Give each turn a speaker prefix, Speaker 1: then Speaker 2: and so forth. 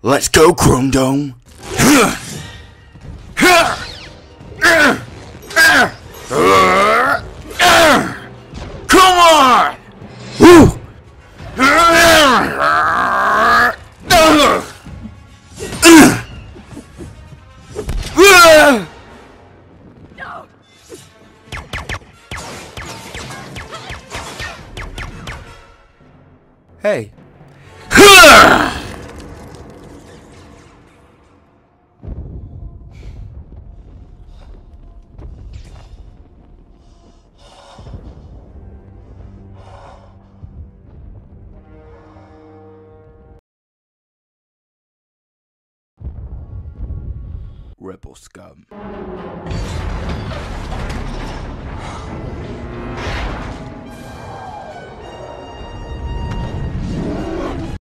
Speaker 1: Let's go, Chrome Dome. Come on! Woo!
Speaker 2: Hey,
Speaker 1: Rebel scum.